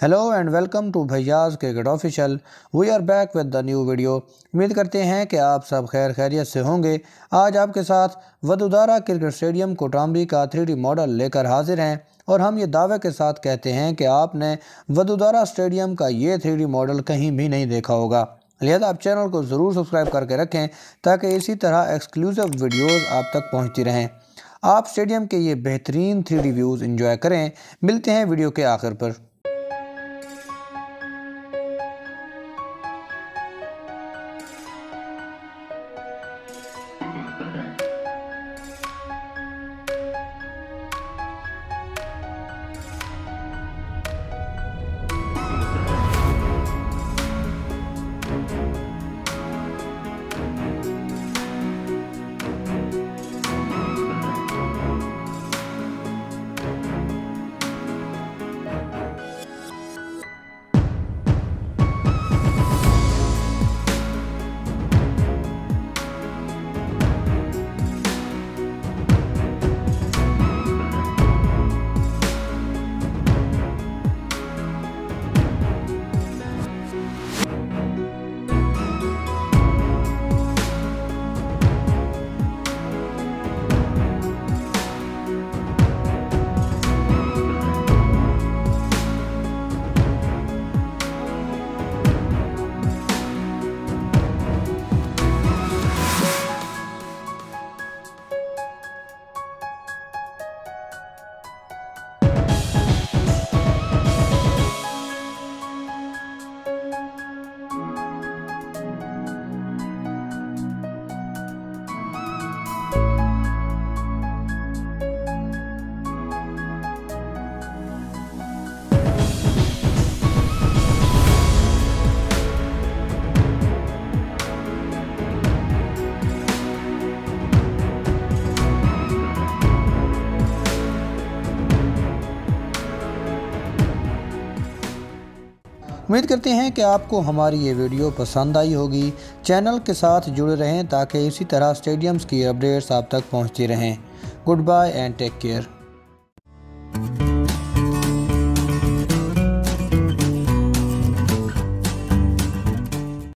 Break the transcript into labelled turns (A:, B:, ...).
A: Hello and welcome to Bhaiyas cricket official we are back with the new video उम्मीद करते हैं कि आप सब खैर खैरियत से होंगे। आज आपके साथ वदुदारा क्रिकेट स्टेडियम कोटाम्बी का थ्री मॉडल लेकर हाजिर हैं और हम ये दावे के साथ कहते हैं कि आपने वदुदारा स्टेडियम का ये थ्री मॉडल कहीं भी नहीं देखा होगा। लिहाजा आप चैनल को ज़रूर सब्सक्राइब करके रखें ताकि इसी तरह एक्सक्लूसिव वीडियोज़ आप तक पहुँचती रहें। आप स्टेडियम के ये बेहतरीन थ्री व्यूज़ इंजॉय करें। मिलते हैं वीडियो के आखिर पर। उम्मीद करते हैं कि आपको हमारी ये वीडियो पसंद आई होगी। चैनल के साथ जुड़े रहें ताकि इसी तरह स्टेडियम्स की अपडेट्स आप तक पहुँचती रहें। Goodbye and take care